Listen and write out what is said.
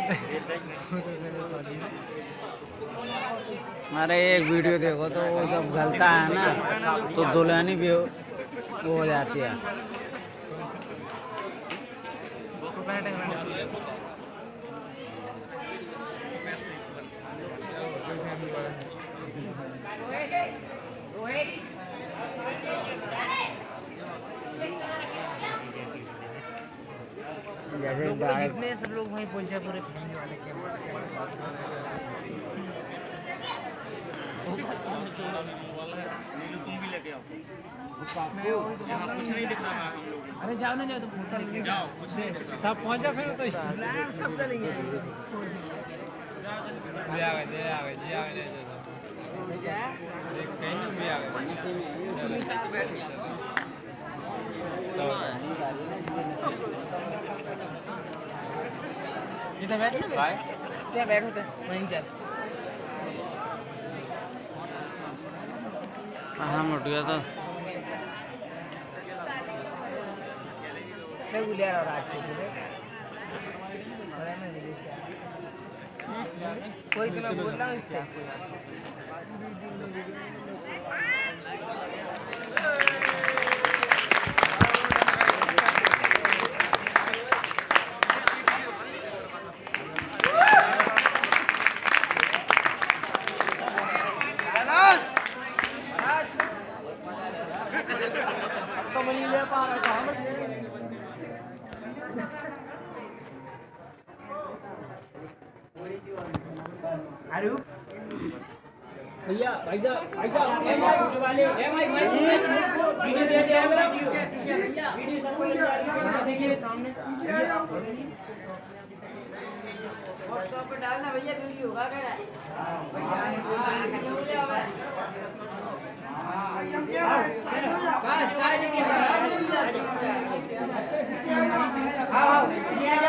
थे। अरे, एक वीडियो देखो तो वो जब गलता है ना तो दुल्हनी भी हो जाती है। जैसे जितने सब लोग वहीं पहुँचे पूरे फैमिली वाले अरे जाओ ना जाओ तो फ़ोटो जाओ कुछ नहीं सब पहुँचा फिर तो सब चलेंगे भी आ गए जी आ गए जी आ गए देख कहीं ना भी आ इधर बैठ ना क्या बैठो थे वहीं चल हम उठ गया तो? मैं के मैं नहीं देखा कोई तो मैं बोल रहा हूँ इससे। भैया भाई साहब भाई साहब ए भाई वाले ए भाई भाई वीडियो दे दिया वीडियो वीडियो सबको देखिए सामने पीछे आ जाओ व्हाट्सएप पे डालना भैया वीडियो होगा क्या बस सारी की भैया